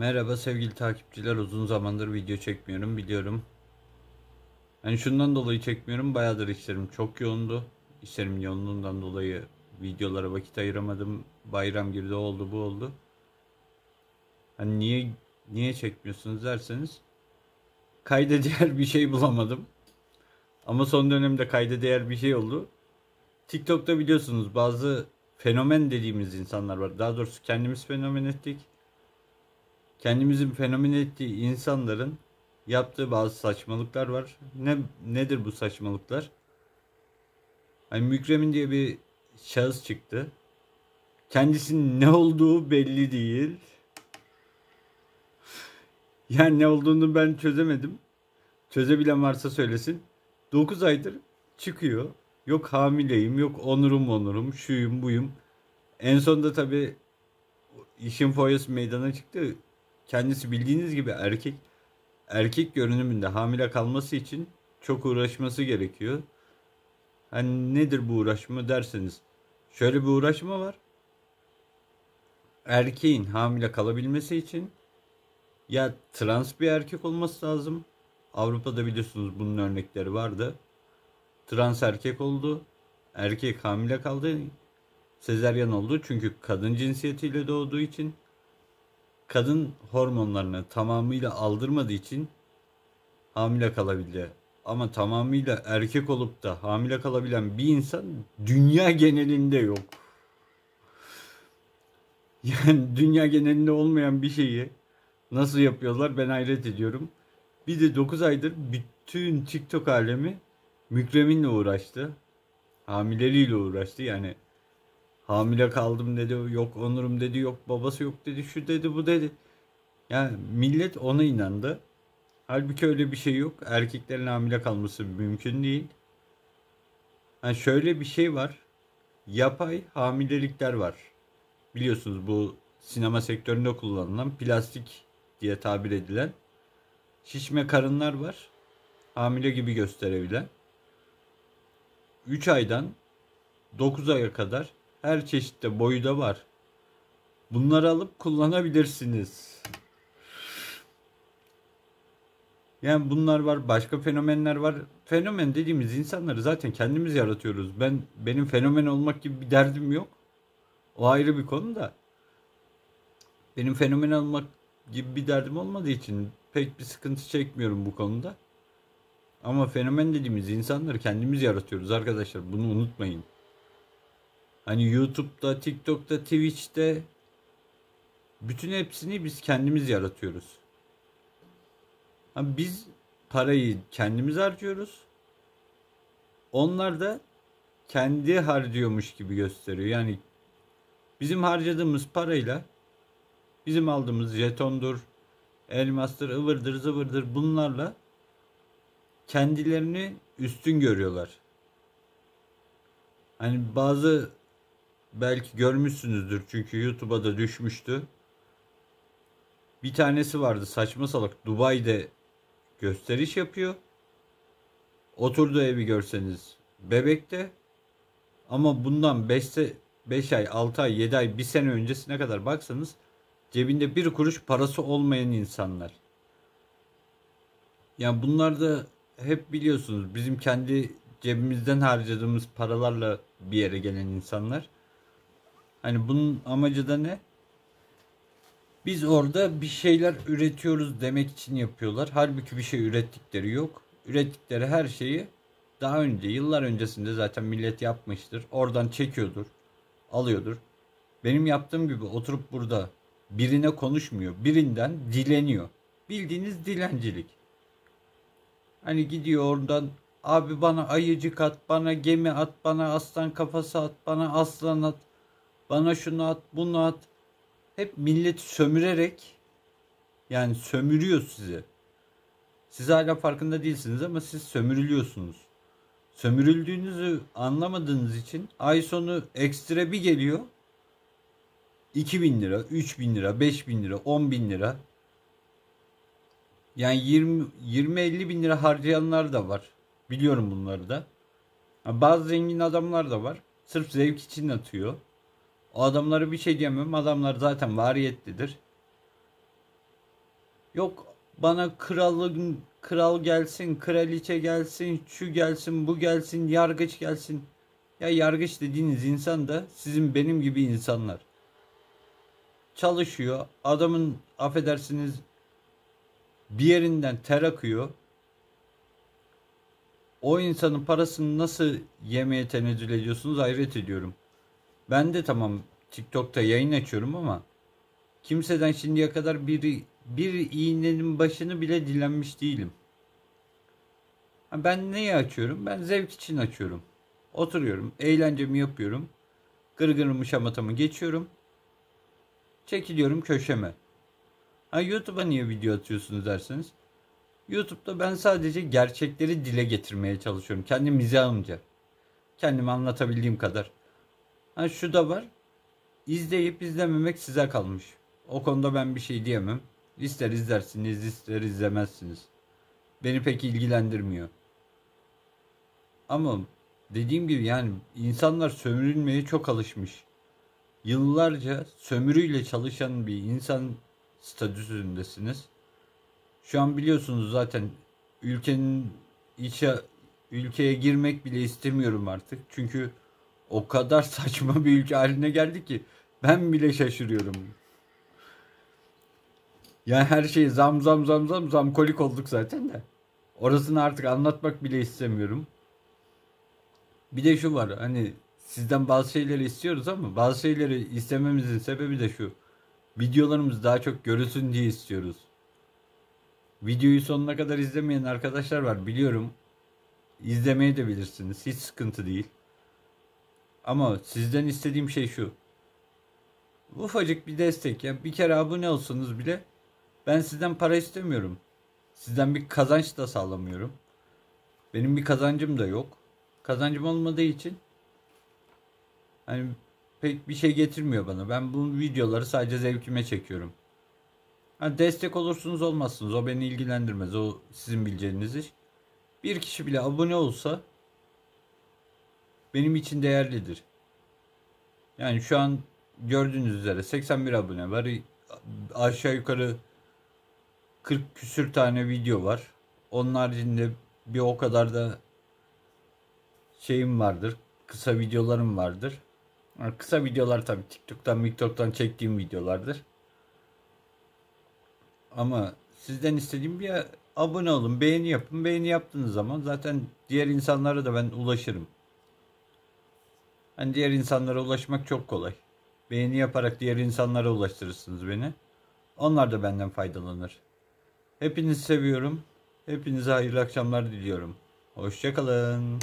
Merhaba sevgili takipçiler. Uzun zamandır video çekmiyorum biliyorum. Yani şundan dolayı çekmiyorum. Bayağıdır işlerim çok yoğundu. İşlerim yoğunluğundan dolayı videolara vakit ayıramadım. Bayram girdi oldu bu oldu. Hani niye niye çekmiyorsunuz derseniz kayda değer bir şey bulamadım. Ama son dönemde kayda değer bir şey oldu. TikTok'ta biliyorsunuz bazı fenomen dediğimiz insanlar var. Daha doğrusu kendimiz fenomen ettik kendimizin fenomen ettiği insanların yaptığı bazı saçmalıklar var. Ne nedir bu saçmalıklar? Hani Mükremin diye bir şahıs çıktı. Kendisinin ne olduğu belli değil. Yani ne olduğunu ben çözemedim. Çözebilen varsa söylesin. 9 aydır çıkıyor. Yok hamileyim, yok onurum onurum, şuyum buyum. En sonunda tabii işin foyası meydana çıktı kendisi bildiğiniz gibi erkek erkek görünümünde hamile kalması için çok uğraşması gerekiyor. Hani nedir bu uğraşma derseniz şöyle bir uğraşma var. Erkeğin hamile kalabilmesi için ya trans bir erkek olması lazım. Avrupa'da biliyorsunuz bunun örnekleri vardı. Trans erkek oldu. Erkek hamile kaldı. Sezeryan oldu çünkü kadın cinsiyetiyle doğduğu için kadın hormonlarını tamamıyla aldırmadığı için hamile kalabildi. Ama tamamıyla erkek olup da hamile kalabilen bir insan dünya genelinde yok. Yani dünya genelinde olmayan bir şeyi nasıl yapıyorlar ben hayret ediyorum. Bir de 9 aydır bütün TikTok alemi Mükremin'le uğraştı. Hamileliğiyle uğraştı. Yani hamile kaldım dedi yok onurum dedi yok babası yok dedi şu dedi bu dedi. Yani millet ona inandı. Halbuki öyle bir şey yok. Erkeklerin hamile kalması mümkün değil. Yani şöyle bir şey var. Yapay hamilelikler var. Biliyorsunuz bu sinema sektöründe kullanılan plastik diye tabir edilen şişme karınlar var. Hamile gibi gösterebilen. 3 aydan 9 aya kadar her çeşitte boyu da var. Bunları alıp kullanabilirsiniz. Yani bunlar var, başka fenomenler var. Fenomen dediğimiz insanları zaten kendimiz yaratıyoruz. Ben benim fenomen olmak gibi bir derdim yok. O ayrı bir konu da. Benim fenomen olmak gibi bir derdim olmadığı için pek bir sıkıntı çekmiyorum bu konuda. Ama fenomen dediğimiz insanları kendimiz yaratıyoruz arkadaşlar. Bunu unutmayın. Hani YouTube'da, TikTok'ta, Twitch'te bütün hepsini biz kendimiz yaratıyoruz. Hani biz parayı kendimiz harcıyoruz. Onlar da kendi harcıyormuş gibi gösteriyor. Yani bizim harcadığımız parayla bizim aldığımız jetondur, elmastır, ıvırdır, zıvırdır bunlarla kendilerini üstün görüyorlar. Hani bazı belki görmüşsünüzdür çünkü YouTube'a da düşmüştü. Bir tanesi vardı saçma salak Dubai'de gösteriş yapıyor. Oturduğu evi görseniz bebekte ama bundan 5 5 ay, 6 ay, 7 ay, 1 sene öncesine kadar baksanız cebinde bir kuruş parası olmayan insanlar. Yani bunlar da hep biliyorsunuz bizim kendi cebimizden harcadığımız paralarla bir yere gelen insanlar. Hani bunun amacı da ne? Biz orada bir şeyler üretiyoruz demek için yapıyorlar. Halbuki bir şey ürettikleri yok. Ürettikleri her şeyi daha önce, yıllar öncesinde zaten millet yapmıştır. Oradan çekiyordur, alıyordur. Benim yaptığım gibi oturup burada birine konuşmuyor. Birinden dileniyor. Bildiğiniz dilencilik. Hani gidiyor oradan abi bana ayıcık at, bana gemi at, bana aslan kafası at, bana aslan at. Bana şunu at, bunu at. Hep milleti sömürerek yani sömürüyor sizi. Siz hala farkında değilsiniz ama siz sömürülüyorsunuz. Sömürüldüğünüzü anlamadığınız için ay sonu ekstra bir geliyor. 2000 lira, 3000 lira, 5000 lira, 10 bin lira. Yani 20-50 bin lira harcayanlar da var. Biliyorum bunları da. Bazı zengin adamlar da var. Sırf zevk için atıyor. O adamlara bir şey diyemem. Adamlar zaten variyetlidir. Yok bana kralın kral gelsin, kraliçe gelsin, şu gelsin, bu gelsin, yargıç gelsin. Ya yargıç dediğiniz insan da sizin benim gibi insanlar. Çalışıyor. Adamın affedersiniz bir yerinden ter akıyor. O insanın parasını nasıl yemeye tenezzül ediyorsunuz hayret ediyorum. Ben de tamam TikTok'ta yayın açıyorum ama kimseden şimdiye kadar bir, bir iğnenin başını bile dilenmiş değilim. Ben neyi açıyorum? Ben zevk için açıyorum. Oturuyorum, eğlencemi yapıyorum. Gırgırımı şamatamı geçiyorum. Çekiliyorum köşeme. Ha YouTube'a niye video atıyorsunuz derseniz. YouTube'da ben sadece gerçekleri dile getirmeye çalışıyorum. Kendi mizahımca. Kendimi anlatabildiğim kadar. Ha şu da var. İzleyip izlememek size kalmış. O konuda ben bir şey diyemem. İster izlersiniz, ister izlemezsiniz. Beni pek ilgilendirmiyor. Ama dediğim gibi yani insanlar sömürülmeye çok alışmış. Yıllarca sömürüyle çalışan bir insan statüsündesiniz. Şu an biliyorsunuz zaten ülkenin içe ülkeye girmek bile istemiyorum artık. Çünkü o kadar saçma bir ülke haline geldi ki ben bile şaşırıyorum. Yani her şey zam zam zam zam zam kolik olduk zaten de. Orasını artık anlatmak bile istemiyorum. Bir de şu var hani sizden bazı şeyleri istiyoruz ama bazı şeyleri istememizin sebebi de şu. Videolarımız daha çok görülsün diye istiyoruz. Videoyu sonuna kadar izlemeyen arkadaşlar var biliyorum. İzlemeyi de bilirsiniz. Hiç sıkıntı değil. Ama sizden istediğim şey şu. Ufacık bir destek ya. Bir kere abone olsanız bile ben sizden para istemiyorum. Sizden bir kazanç da sağlamıyorum. Benim bir kazancım da yok. Kazancım olmadığı için hani pek bir şey getirmiyor bana. Ben bu videoları sadece zevkime çekiyorum. Ha, destek olursunuz olmazsınız. O beni ilgilendirmez. O sizin bileceğiniz iş. Bir kişi bile abone olsa benim için değerlidir. Yani şu an gördüğünüz üzere 81 abone var. Aşağı yukarı 40 küsür tane video var. Onun haricinde bir o kadar da şeyim vardır. Kısa videolarım vardır. Kısa videolar tabii TikTok'tan, TikTok'tan çektiğim videolardır. Ama sizden istediğim bir abone olun, beğeni yapın. Beğeni yaptığınız zaman zaten diğer insanlara da ben ulaşırım. Hani diğer insanlara ulaşmak çok kolay. Beğeni yaparak diğer insanlara ulaştırırsınız beni. Onlar da benden faydalanır. Hepinizi seviyorum. Hepinize hayırlı akşamlar diliyorum. Hoşçakalın.